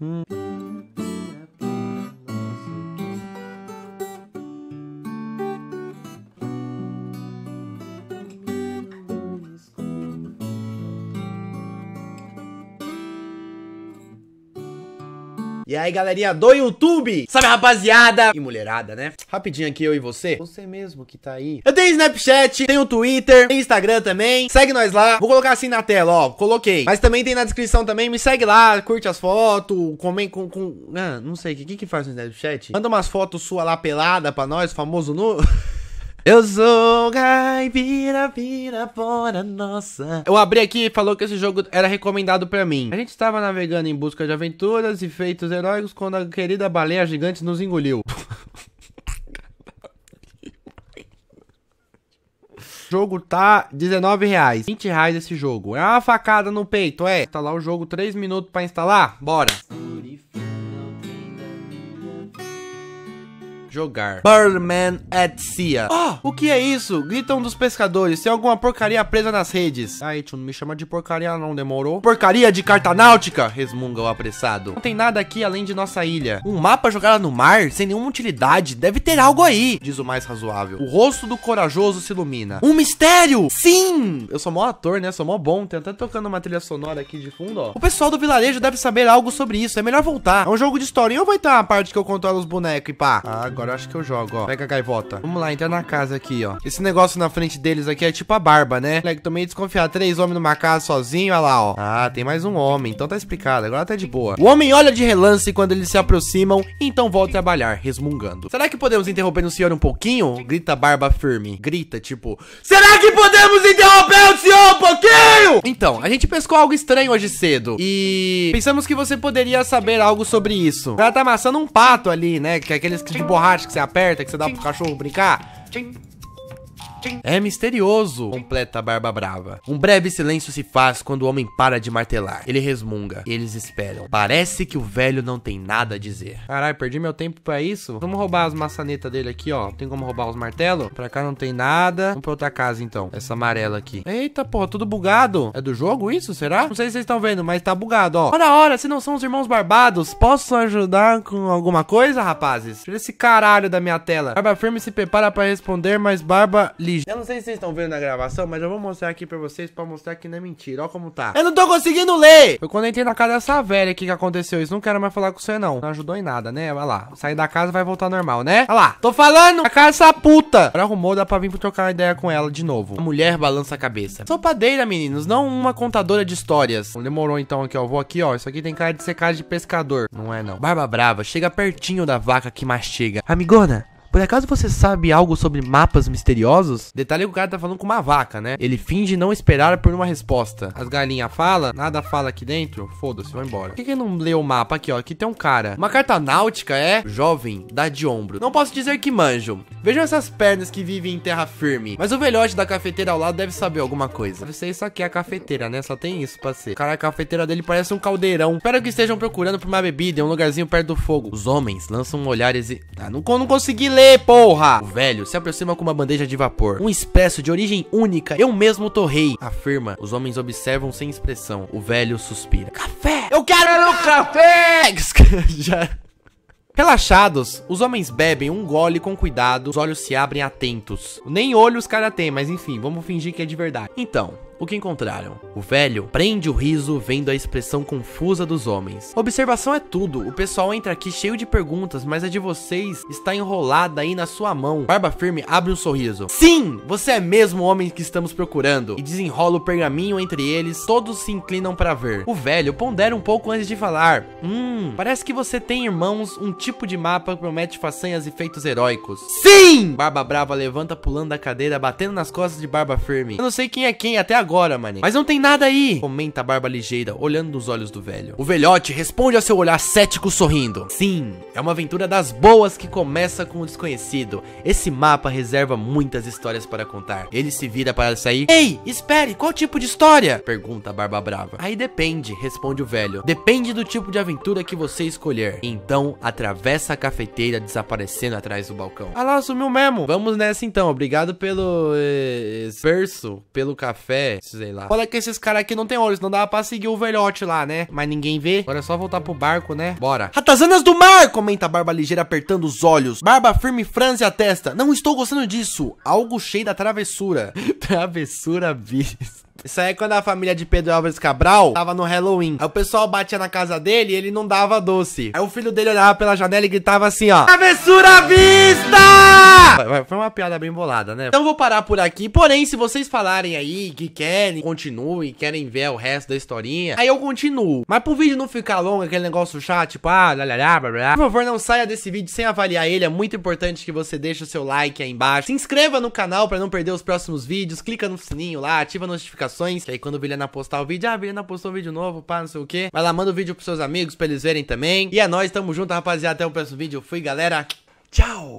mm-hmm. E aí, galerinha do YouTube? Sabe, rapaziada? E mulherada, né? Rapidinho aqui, eu e você. Você mesmo que tá aí. Eu tenho Snapchat, tenho Twitter, tenho Instagram também. Segue nós lá. Vou colocar assim na tela, ó. Coloquei. Mas também tem na descrição também. Me segue lá, curte as fotos, comem com... com... Ah, não sei, o que que faz no Snapchat? Manda umas fotos sua lá pelada pra nós, famoso nu... Eu sou caipira, vira fora, nossa. Eu abri aqui e falou que esse jogo era recomendado pra mim. A gente estava navegando em busca de aventuras e feitos heróicos quando a querida baleia gigante nos engoliu. O jogo tá 19 reais. 20 reais esse jogo. É uma facada no peito, é. Instalar o jogo 3 minutos pra instalar? Bora. Jogar. Birdman at Sea. Oh, o que é isso? Gritam dos pescadores. Tem alguma porcaria presa nas redes. Aí, tio, não me chama de porcaria não, demorou? Porcaria de carta náutica, resmunga o apressado. Não tem nada aqui além de nossa ilha. Um mapa jogado no mar, sem nenhuma utilidade. Deve ter algo aí, diz o mais razoável. O rosto do corajoso se ilumina. Um mistério! Sim! Eu sou mó ator, né? Sou mó bom. Tem até tocando uma trilha sonora aqui de fundo, ó. O pessoal do vilarejo deve saber algo sobre isso. É melhor voltar. É um jogo de historinha ou vai estar a parte que eu controlo os bonecos e pá? Ah, agora acho que eu jogo, ó. Pega a gaivota. Vamos lá, entra na casa aqui, ó. Esse negócio na frente deles aqui é tipo a barba, né? Moleque, tô meio desconfiado. Três homens numa casa sozinho, olha lá, ó. Ah, tem mais um homem. Então tá explicado. Agora tá de boa. O homem olha de relance quando eles se aproximam então volta a trabalhar, resmungando. Será que podemos interromper o senhor um pouquinho? Grita barba firme. Grita, tipo... Será que podemos interromper o senhor um pouquinho? Então, a gente pescou algo estranho hoje cedo. E... Pensamos que você poderia saber algo sobre isso. Ela tá amassando um pato ali, né? Que é aqueles de borracha que você aperta, que você dá pro cachorro brincar. É misterioso, completa a Barba Brava. Um breve silêncio se faz quando o homem para de martelar. Ele resmunga. Eles esperam. Parece que o velho não tem nada a dizer. Caralho, perdi meu tempo pra isso? Vamos roubar as maçanetas dele aqui, ó. Tem como roubar os martelos? Pra cá não tem nada. Vamos pra outra casa, então. Essa amarela aqui. Eita, porra, tudo bugado. É do jogo isso, será? Não sei se vocês estão vendo, mas tá bugado, ó. Ora, ora, se não são os irmãos barbados, posso ajudar com alguma coisa, rapazes? Tira esse caralho da minha tela. Barba firme se prepara pra responder, mas Barba Eu não sei se vocês estão vendo na gravação, mas eu vou mostrar aqui pra vocês pra mostrar que não é mentira. Ó como tá. Eu não tô conseguindo ler! Foi quando eu entrei na casa dessa velha aqui que aconteceu isso. Não quero mais falar com você, não. Não ajudou em nada, né? Vai lá. Sair da casa vai voltar normal, né? Olha lá. Tô falando! A casa essa puta! Agora arrumou, dá pra vir pra trocar ideia com ela de novo. A mulher balança a cabeça. Sou padeira, meninos, não uma contadora de histórias. Demorou então aqui, ó. Vou aqui, ó. Isso aqui tem cara de ser cara de pescador. Não é, não. Barba Brava chega pertinho da vaca que mastiga. Amigona, por acaso você sabe algo sobre mapas misteriosos? Detalhe que o cara tá falando com uma vaca, né? Ele finge não esperar por uma resposta. As galinhas falam, nada fala aqui dentro. Foda-se, vai embora. Por que, que não leu o mapa aqui, ó? Aqui tem um cara. Uma carta náutica é jovem, dá de ombro. Não posso dizer que manjo. Vejam essas pernas que vivem em terra firme. Mas o velhote da cafeteira ao lado deve saber alguma coisa. Deve ser isso aqui, a cafeteira, né? Só tem isso pra ser. Cara, a cafeteira dele parece um caldeirão. Espero que estejam procurando por uma bebida em um lugarzinho perto do fogo. Os homens lançam um olhar e... Ah, não, não consegui ler, porra! O velho se aproxima com uma bandeja de vapor. Um expresso de origem única. Eu mesmo torrei. Afirma. Os homens observam sem expressão. O velho suspira. Café! Eu quero café! Já... Relaxados, os homens bebem um gole com cuidado, os olhos se abrem atentos. Nem olho os caras têm, mas enfim, vamos fingir que é de verdade. Então, o que encontraram? O velho prende o riso vendo a expressão confusa dos homens. Observação é tudo. O pessoal entra aqui cheio de perguntas, mas a de vocês está enrolada aí na sua mão. Barba Firme abre um sorriso. Sim, você é mesmo o homem que estamos procurando. E desenrola o pergaminho entre eles. Todos se inclinam para ver. O velho pondera um pouco antes de falar. Hum, parece que você tem irmãos, um tipo de mapa que promete façanhas e feitos heróicos. Sim! Barba Brava levanta pulando da cadeira, batendo nas costas de Barba Firme. Eu não sei quem é quem até agora agora, mané. Mas não tem nada aí, comenta a barba ligeira, olhando nos olhos do velho. O velhote responde ao seu olhar cético sorrindo. Sim, é uma aventura das boas que começa com o desconhecido. Esse mapa reserva muitas histórias para contar. Ele se vira para sair. Ei, espere, qual tipo de história? Pergunta a barba brava. Aí depende, responde o velho. Depende do tipo de aventura que você escolher. Então, atravessa a cafeteira desaparecendo atrás do balcão. Ah lá, sumiu mesmo. Vamos nessa então. Obrigado pelo eh, esforço, pelo café, sei lá. Olha que esses caras aqui não tem olhos, não dá pra seguir o velhote lá, né? Mas ninguém vê. Agora é só voltar pro barco, né? Bora. Ratazanas do mar! Comenta a Barba Ligeira apertando os olhos. Barba firme franze a testa. Não estou gostando disso. Algo cheio da travessura. travessura bis. Isso aí é quando a família de Pedro Álvares Cabral tava no Halloween. Aí o pessoal batia na casa dele e ele não dava doce. Aí o filho dele olhava pela janela e gritava assim, ó. Travessura à vista! Foi uma piada bem bolada, né? Então eu vou parar por aqui. Porém, se vocês falarem aí que querem, continuem, querem ver o resto da historinha, aí eu continuo. Mas pro vídeo não ficar longo, aquele negócio chato, tipo, ah, lá, lá, lá, blá, blá. Por favor, não saia desse vídeo sem avaliar ele. É muito importante que você deixe o seu like aí embaixo. Se inscreva no canal pra não perder os próximos vídeos. Clica no sininho lá, ativa a notificação notificações. Que aí quando o Vilhena postar o vídeo, ah, Vilhena postou um vídeo novo, pá, não sei o que. Vai lá, manda o vídeo pros seus amigos pra eles verem também. E é nóis, tamo junto, rapaziada. Até o próximo vídeo. Fui, galera. Tchau!